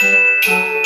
Música